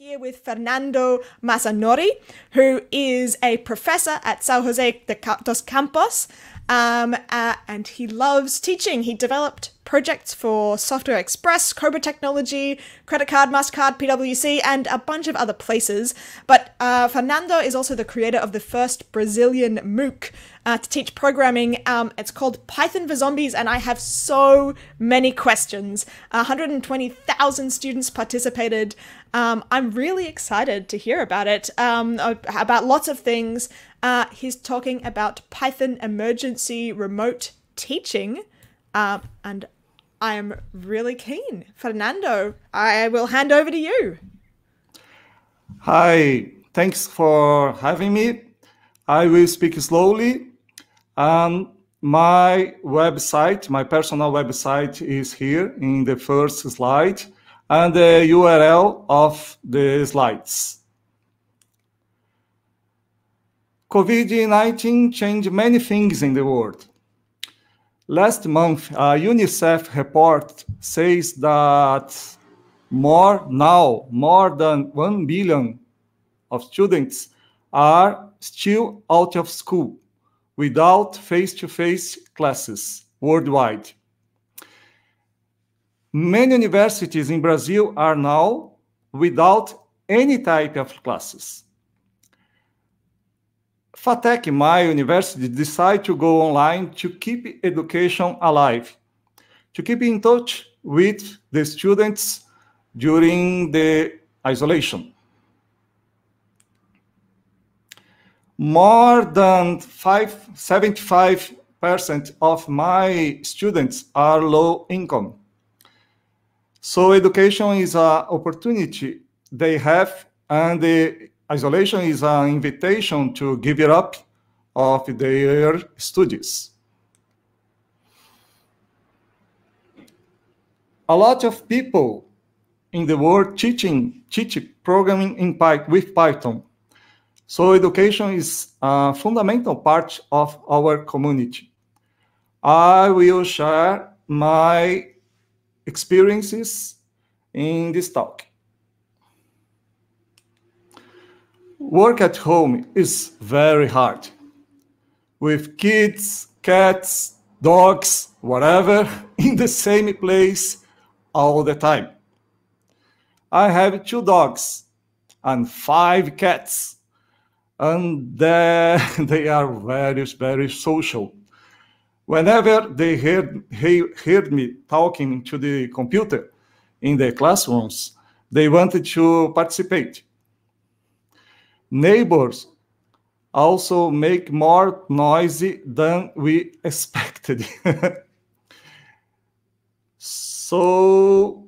here with Fernando Masanori, who is a professor at Sao Jose de dos Campos, um, uh, and he loves teaching. He developed projects for Software Express, Cobra Technology, Credit Card, MasterCard, PwC, and a bunch of other places. But uh, Fernando is also the creator of the first Brazilian MOOC uh, to teach programming. Um, it's called Python for Zombies, and I have so many questions. 120,000 students participated. Um, I'm really excited to hear about it, um, about lots of things. Uh, he's talking about Python emergency remote teaching, uh, and I am really keen. Fernando, I will hand over to you. Hi, thanks for having me. I will speak slowly. Um, my website, my personal website is here in the first slide and the URL of the slides. COVID-19 changed many things in the world. Last month, a UNICEF report says that more now, more than 1 billion of students are still out of school without face-to-face -face classes worldwide. Many universities in Brazil are now without any type of classes. FATEC, my university, decided to go online to keep education alive, to keep in touch with the students during the isolation. More than five, 75% of my students are low income. So education is an opportunity they have and the Isolation is an invitation to give it up of their studies. A lot of people in the world teaching, teach programming in Python, with Python. So education is a fundamental part of our community. I will share my experiences in this talk. Work at home is very hard. With kids, cats, dogs, whatever, in the same place all the time. I have two dogs and five cats, and they they are very, very social. Whenever they heard, heard me talking to the computer in the classrooms, they wanted to participate neighbors also make more noisy than we expected. so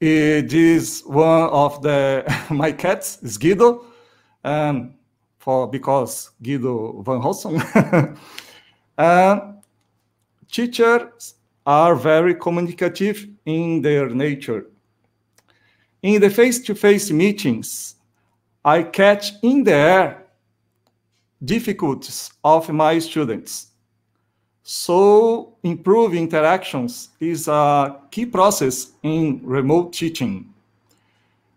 it is one of the my cats is Guido, and for because Guido van Rossum. and teachers are very communicative in their nature. In the face-to-face -face meetings, I catch in the air difficulties of my students. So improve interactions is a key process in remote teaching.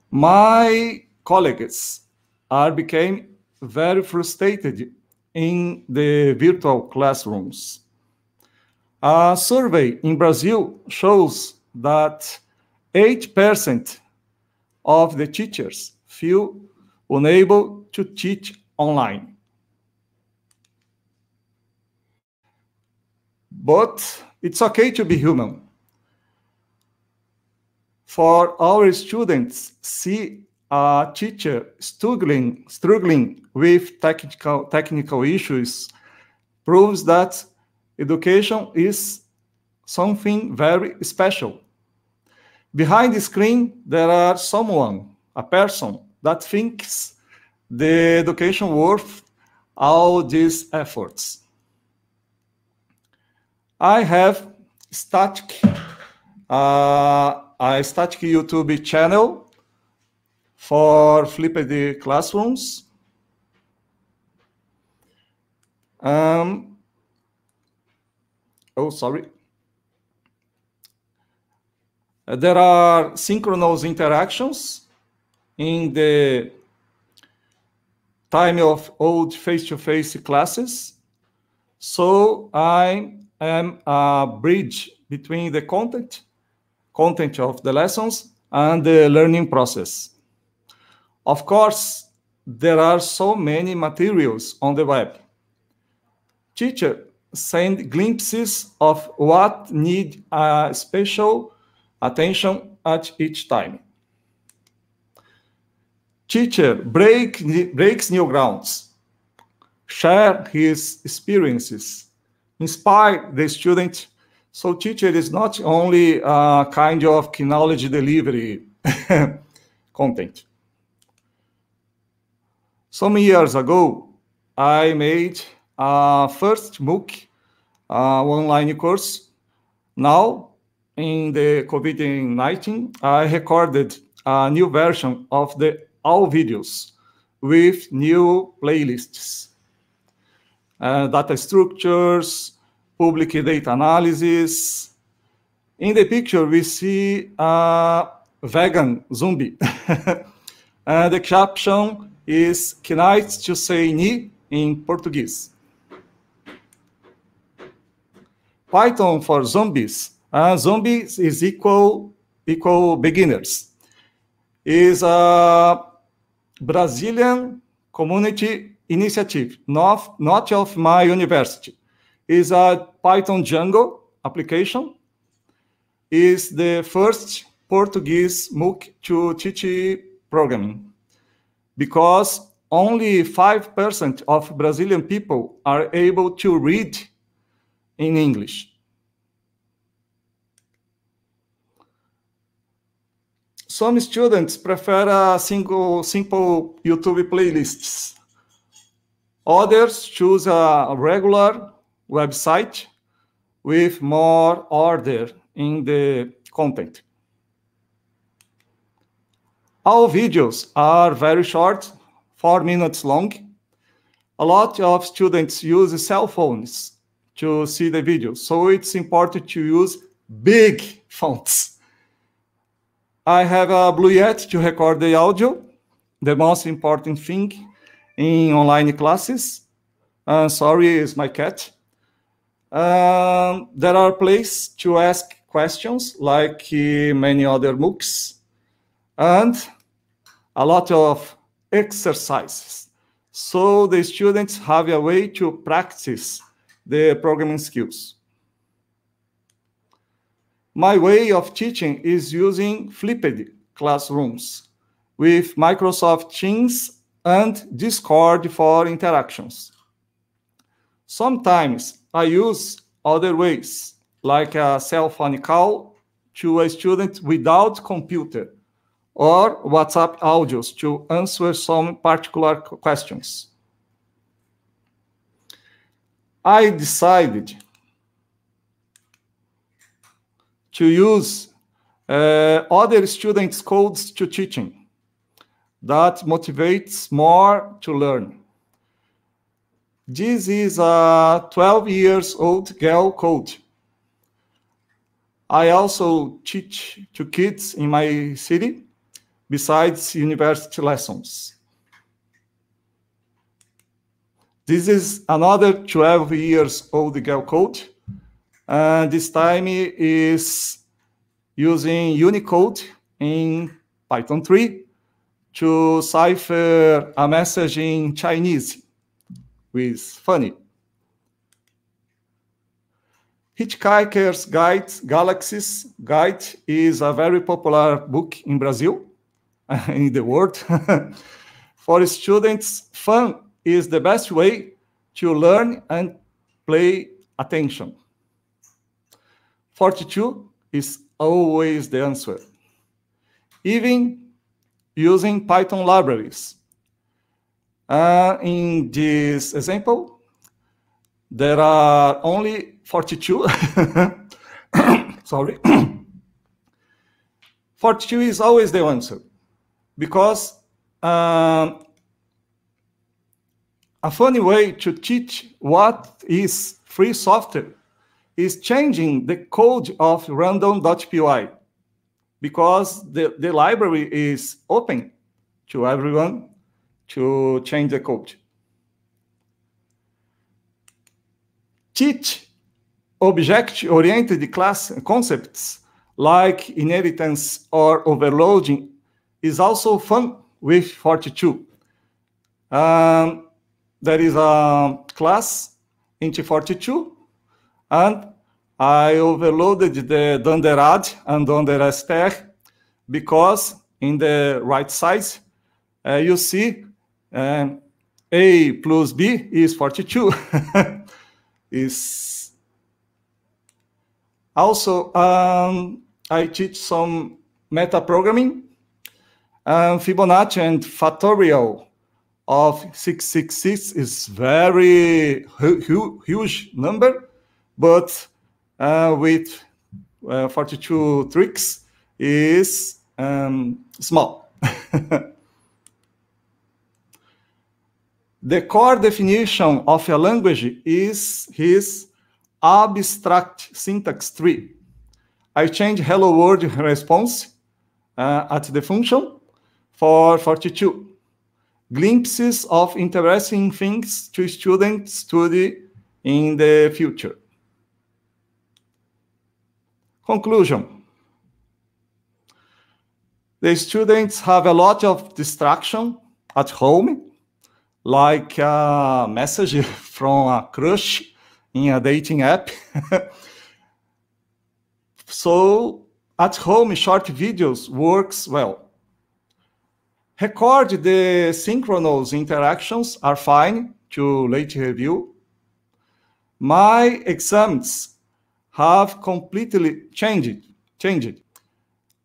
My colleagues are became very frustrated in the virtual classrooms. A survey in Brazil shows that 8% of the teachers feel unable to teach online. But it's okay to be human. For our students, see a teacher struggling, struggling with technical, technical issues proves that education is something very special. Behind the screen, there are someone, a person, that thinks the education worth all these efforts. I have static, uh, a static YouTube channel for flipped classrooms. Um, oh, sorry. There are synchronous interactions in the time of old face-to-face -face classes. So I am a bridge between the content, content of the lessons and the learning process. Of course, there are so many materials on the web. Teacher send glimpses of what need a special attention at each time. Teacher break, breaks new grounds, share his experiences, inspire the student. So teacher is not only a kind of knowledge delivery content. Some years ago, I made a first MOOC online course. Now, in the COVID-19, I recorded a new version of the all videos with new playlists, uh, data structures, public data analysis. In the picture, we see a vegan zombie. uh, the caption is que to say ni in Portuguese. Python for zombies. Uh, zombies is equal equal beginners. Is a Brazilian community initiative, North, not of my university. Is a Python Django application. Is the first Portuguese MOOC to teach programming because only 5% of Brazilian people are able to read in English. Some students prefer a single, simple YouTube playlists. Others choose a regular website with more order in the content. Our videos are very short, four minutes long. A lot of students use cell phones to see the videos, so it's important to use big fonts. I have a Blue Yeti to record the audio, the most important thing in online classes. Uh, sorry, is my cat. Um, there are places to ask questions like uh, many other MOOCs and a lot of exercises. So the students have a way to practice the programming skills. My way of teaching is using flipped classrooms with Microsoft Teams and Discord for interactions. Sometimes I use other ways, like a cell phone call to a student without computer or WhatsApp audios to answer some particular questions. I decided to use uh, other students' codes to teaching. That motivates more to learn. This is a 12 years old girl code. I also teach to kids in my city besides university lessons. This is another 12 years old girl code. And this time is using Unicode in Python 3 to cipher a message in Chinese with funny. Hitchhiker's Guide, Galaxies Guide is a very popular book in Brazil in the world. For students, fun is the best way to learn and play attention. 42 is always the answer. Even using Python libraries. Uh, in this example, there are only 42. Sorry. 42 is always the answer because um, a funny way to teach what is free software is changing the code of random.py. because the, the library is open to everyone to change the code. Teach object-oriented class concepts like inheritance or overloading is also fun with Fortran. Um, there is a class in Fortran, and I overloaded the dunder add and Dunderester because in the right side, uh, you see um, A plus B is 42. is also, um, I teach some meta programming, um, Fibonacci and factorial of 666 is very hu huge number, but with uh, 42 tricks is um, small. the core definition of a language is his abstract syntax tree. I change hello world response uh, at the function for 42. Glimpses of interesting things to students study in the future. Conclusion. The students have a lot of distraction at home, like a message from a crush in a dating app. so at home, short videos works well. Record the synchronous interactions are fine to late review. My exams have completely changed, changed,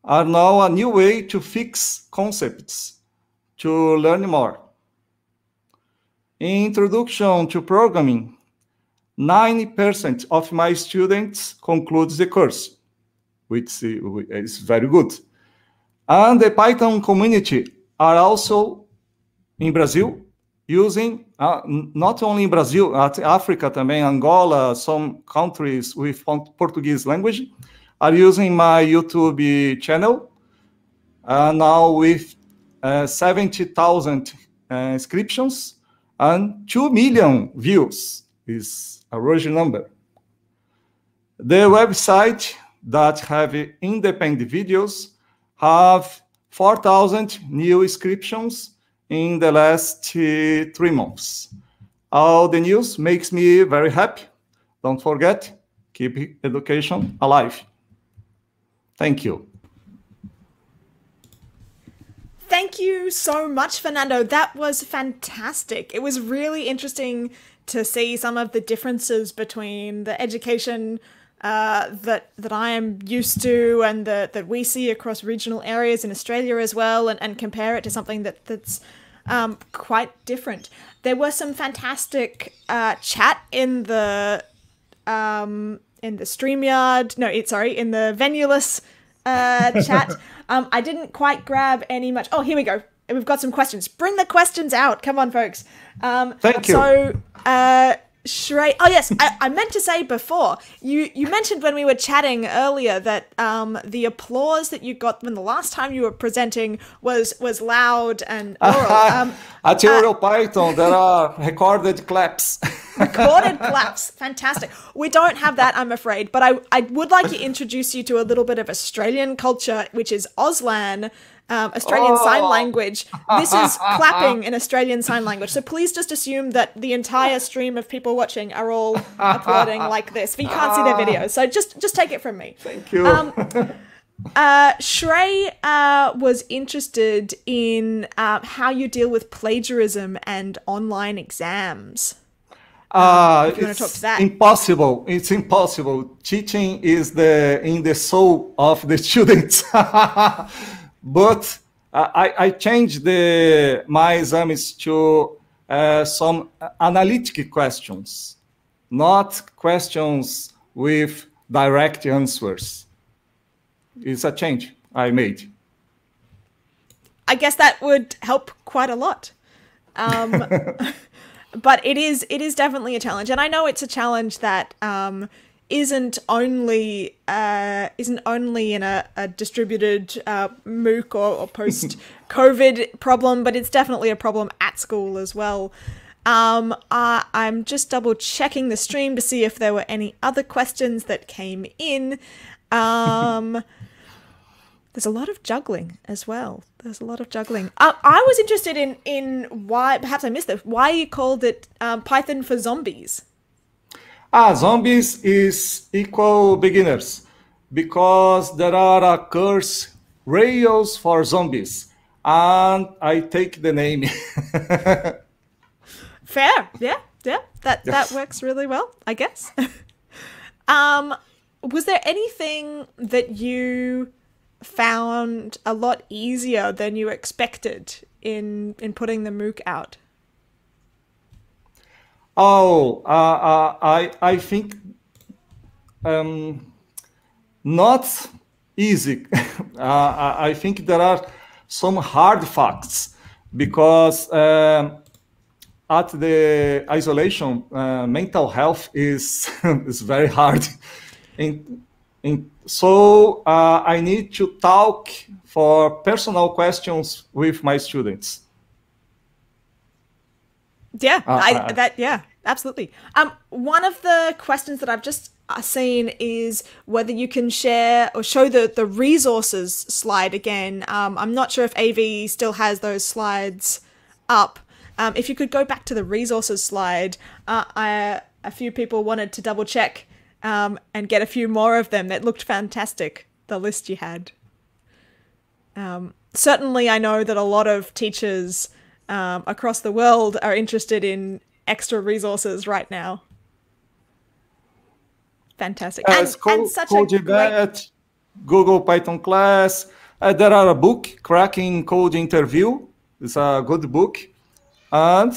are now a new way to fix concepts, to learn more. In introduction to programming, 90% of my students concludes the course, which is very good. And the Python community are also in Brazil using uh, not only in Brazil, at Africa também, Angola, some countries with Portuguese language are using my YouTube channel uh, now with uh, 70,000 uh, inscriptions and 2 million views is a large number. The website that have independent videos have 4,000 new inscriptions in the last uh, three months. All the news makes me very happy. Don't forget, keep education alive. Thank you. Thank you so much, Fernando. That was fantastic. It was really interesting to see some of the differences between the education uh, that that I am used to and that that we see across regional areas in Australia as well, and, and compare it to something that that's um, quite different. There were some fantastic uh, chat in the um, in the Streamyard. No, it, sorry, in the Venueless uh, chat. Um, I didn't quite grab any much. Oh, here we go. We've got some questions. Bring the questions out. Come on, folks. Um, Thank you. So, uh, Shrey. Oh yes, I, I, meant to say before you you mentioned when we were chatting earlier that um, the applause that you got when the last time you were presenting was was loud and oral. Um, At uh, Python, there are recorded claps. recorded claps, fantastic. We don't have that, I'm afraid, but I I would like to introduce you to a little bit of Australian culture, which is Auslan um, Australian oh. Sign Language. This is clapping in Australian Sign Language. So please just assume that the entire stream of people watching are all applauding like this. But you can't see their videos, so just just take it from me. Thank you. Um, uh, Shrey uh, was interested in uh, how you deal with plagiarism and online exams. Uh, if you want to talk to that. Impossible. It's impossible. Teaching is the in the soul of the students. but I, I changed the, my exams to uh, some analytic questions, not questions with direct answers. It's a change I made. I guess that would help quite a lot. Um, but it is it is definitely a challenge, and I know it's a challenge that um, isn't only uh, isn't only in a, a distributed uh, MOOC or, or post COVID problem, but it's definitely a problem at school as well. Um, uh, I'm just double checking the stream to see if there were any other questions that came in. Um, there's a lot of juggling as well. There's a lot of juggling. Uh, I was interested in in why perhaps I missed it. Why you called it um, Python for zombies? Ah, zombies is equal beginners because there are a course Rails for zombies, and I take the name. Fair, yeah, yeah. That Yes. that works really well, I guess. um, was there anything that you found a lot easier than you expected in in putting the MOOC out? Oh, uh, uh, I I think um, not easy. uh, I think there are some hard facts because um, at the isolation, uh, mental health is is very hard. In, in, so uh, I need to talk for personal questions with my students. Yeah, Uh, I, uh, that yeah, absolutely. Um, one of the questions that I've just uh, seen is whether you can share or show the the resources slide again. Um, I'm not sure if AV still has those slides up. Um, if you could go back to the resources slide, uh, I, a few people wanted to double check um, and get a few more of them. That looked fantastic. The list you had. Um, certainly, I know that a lot of teachers um, across the world are interested in extra resources right now. Fantastic. Yes, and, Co- and such a great... Google Python class. Uh, there are a book, Cracking Code Interview. It's a good book. And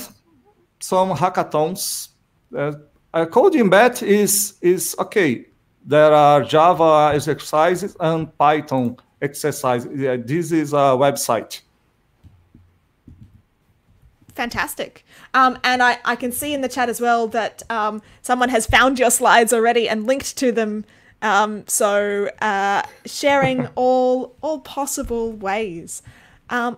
some hackathons. Uh, uh, CodingBat is, is okay. There are Java exercises and Python exercises. Yeah, this is a website. Fantastic. Um, and I, I can see in the chat as well that um, someone has found your slides already and linked to them. Um, so uh, sharing all all possible ways. Um,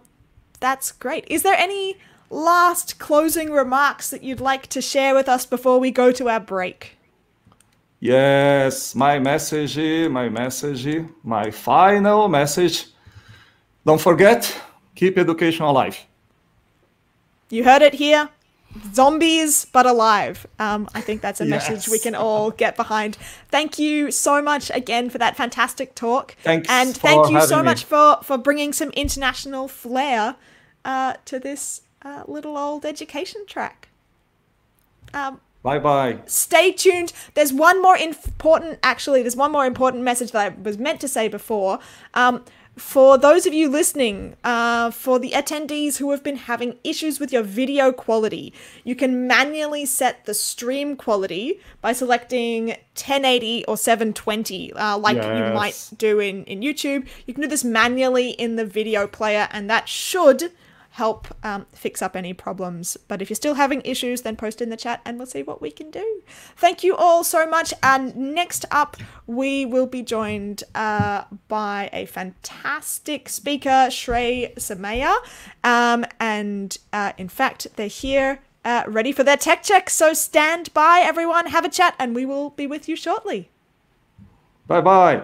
that's great. Is there any last closing remarks that you'd like to share with us before we go to our break? Yes, my message, my message, my final message. Don't forget, keep education alive. You heard it here. Zombies, but alive. Um, I think that's a message we can all get behind. Thank you so much again for that fantastic talk. Thanks and thank you so me. much for, for bringing some international flair uh, to this uh, little old education track. Um, Bye bye. stay tuned. There's one more important, actually, there's one more important message that I was meant to say before. Um, for those of you listening, uh, for the attendees who have been having issues with your video quality, you can manually set the stream quality by selecting 1080 or 720, uh, like you might do in, in YouTube. You can do this manually in the video player, and that should help um, fix up any problems. But if you're still having issues, then post in the chat and we'll see what we can do. Thank you all so much. And next up, we will be joined uh, by a fantastic speaker, Shrey Somaiya. Um, and uh, in fact, they're here. Uh, ready for their tech check. So stand by, everyone, have a chat, and we will be with you shortly. Bye bye.